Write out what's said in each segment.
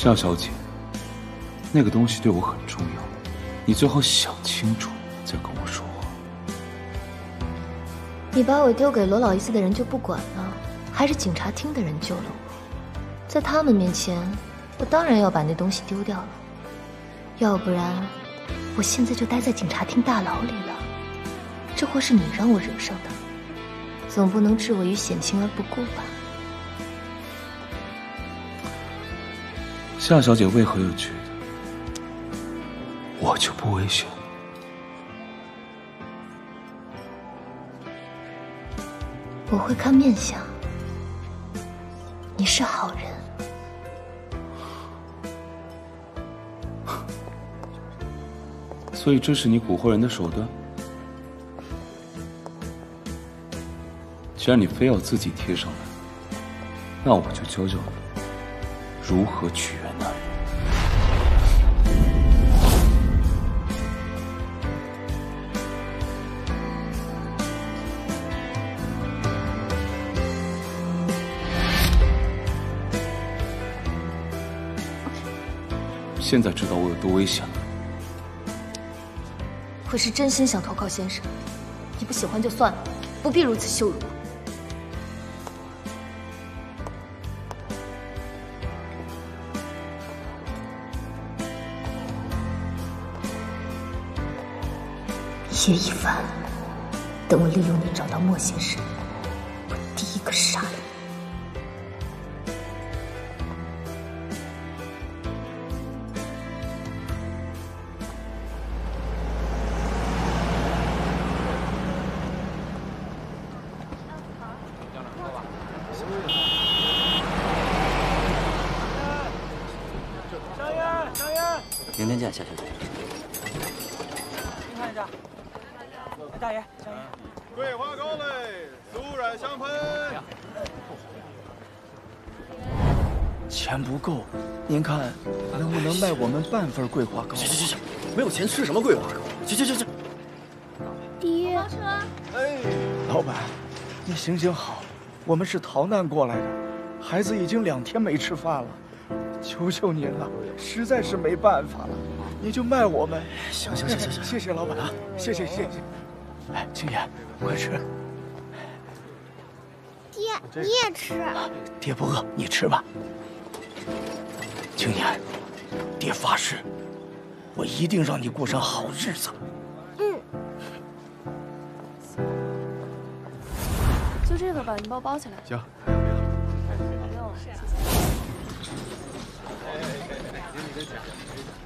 夏小姐，那个东西对我很重要，你最好想清楚再跟我说话。你把我丢给罗老爷子的人就不管了，还是警察厅的人救了我？在他们面前，我当然要把那东西丢掉了，要不然我现在就待在警察厅大牢里了。这祸是你让我惹上的，总不能置我于险情而不顾吧？夏小姐为何又觉得我就不危险？我会看面相，你是好人。所以这是你蛊惑人的手段？既然你非要自己贴上来，那我就教教你如何取悦现在知道我有多危险了。我是真心想投靠先生，你不喜欢就算了，不必如此羞辱我。叶一凡，等我利用你找到莫先生，我第一个杀了你。明天见，夏小姐。您看一下。哎，大爷，香烟。桂花糕嘞，酥软香喷。钱不够，您看能不能卖我们半份桂花糕？行行行，没有钱吃什么桂花糕？行行行行。爹，哎，老板，你行行好，我们是逃难过来的，孩子已经两天没吃饭了，求求您了，实在是没办法了，您就卖我们。行行行行行，谢谢老板啊，谢谢谢谢。哎，青岩，快吃。爹，你也吃。爹不饿，你吃吧。青岩，爹发誓，我一定让你过上好日子。嗯。就这个吧，你帮我包起来。行。不用了，谢谢。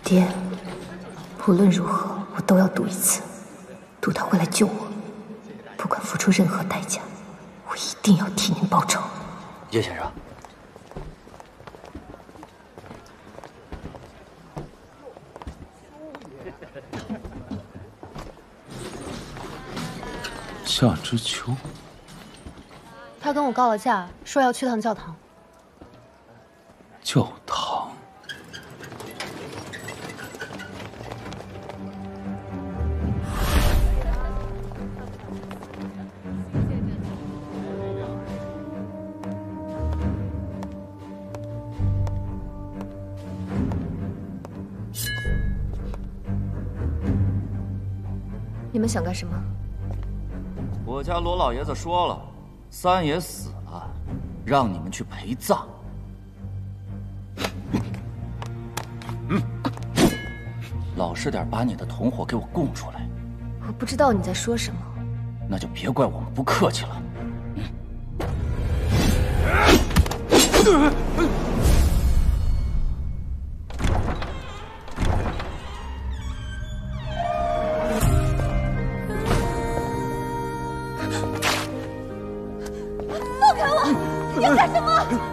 爹，无论如何，我都要赌一次，赌他会来救我，不管付出任何代价，我一定要替您报仇。叶先生，夏之秋，他跟我告了假，说要去趟教堂。们想干什么？我家罗老爷子说了，三爷死了，让你们去陪葬。老实点，把你的同伙给我供出来。我不知道你在说什么。那就别怪我们不客气了。放开我！你要干什么？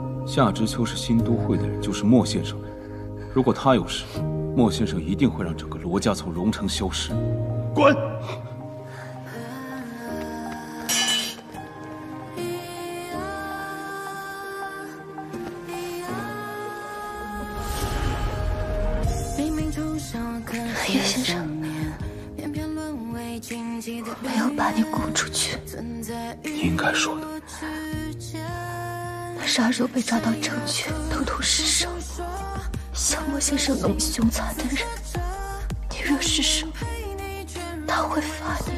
夏之秋是新都会的人，就是莫先生。如果他有事，莫先生一定会让整个罗家从荣城消失。滚！叶先生，没有把你供出去。你应该说的。那杀手被抓到城圈，偷偷失手。像莫先生那么凶残的人，你若失手，他会罚你。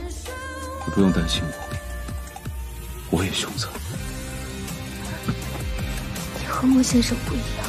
你不用担心我，我也凶残。你和莫先生不一样。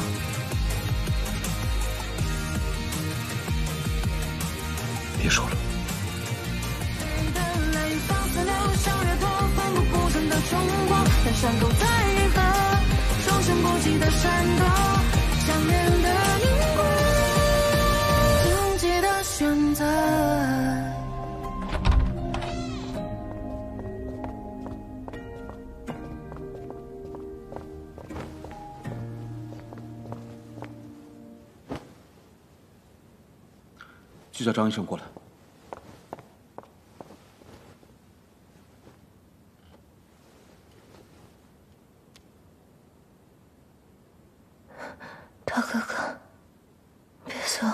去叫张医生过来。大哥哥，别走！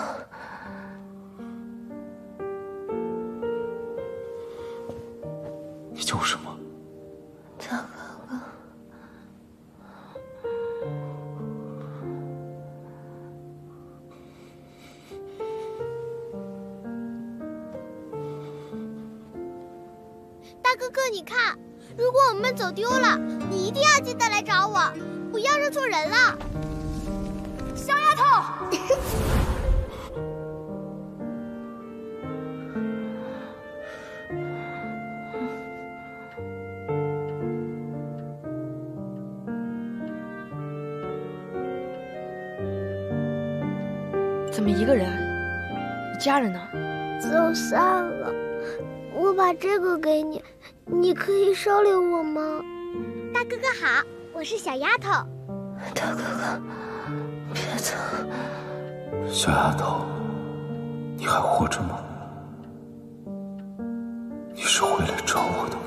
你叫我什么？走丢了，你一定要记得来找我，不要认错人了。小丫头，怎么一个人？你家人呢？走散了。我把这个给你，你可以收留我吗？大哥哥好，我是小丫头。大哥哥，别走！小丫头，你还活着吗？你是回来找我的吗？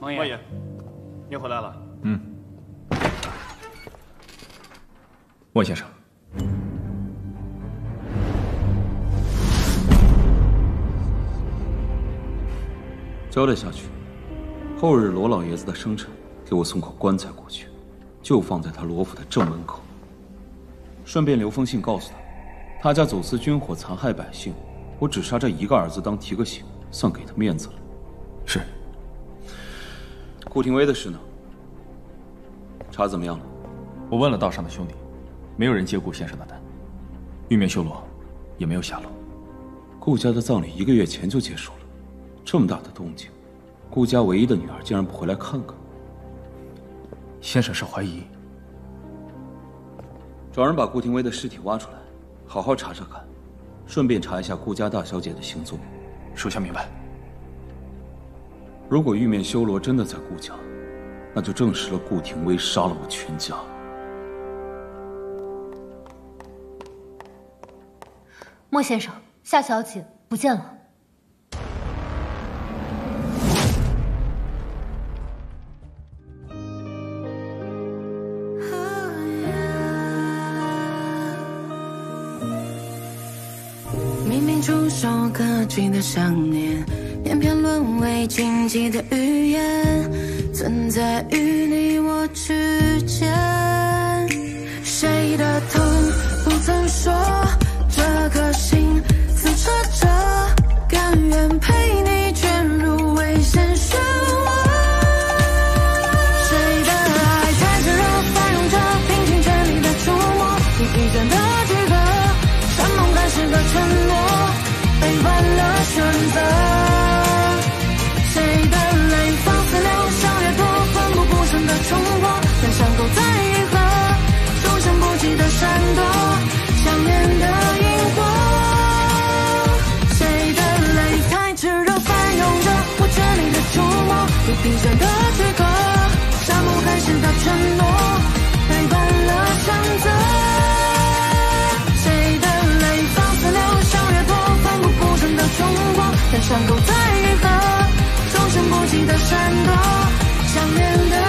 王爷，王爷，您回来了。嗯，莫先生，交代下去，后日罗老爷子的生辰，给我送口棺材过去，就放在他罗府的正门口。顺便留封信告诉他，他家走私军火，残害百姓，我只杀这一个儿子当提个醒，算给他面子了。是。顾廷威的事呢？查怎么样了？我问了道上的兄弟，没有人接顾先生的单，玉面修罗也没有下落。顾家的葬礼一个月前就结束了，这么大的动静，顾家唯一的女儿竟然不回来看看。先生是怀疑？找人把顾廷威的尸体挖出来，好好查查看，顺便查一下顾家大小姐的行踪。属下明白。如果玉面修罗真的在顾家，那就证实了顾廷威杀了我全家。莫先生，夏小姐不见了。明明触手可及的想念，偏偏沦为禁忌的语言，存在于你我之间。谁的一战的躯壳，山盟海誓的承诺，背叛了选择。谁的泪放肆流，像越多，奋不顾身的冲破，在伤口再愈合，终身不羁的闪躲。想念的萤火，谁的泪太炽热，翻涌着我全力的触摸，不平山的躯壳。伤口在愈合，重生不息的闪躲，想念的。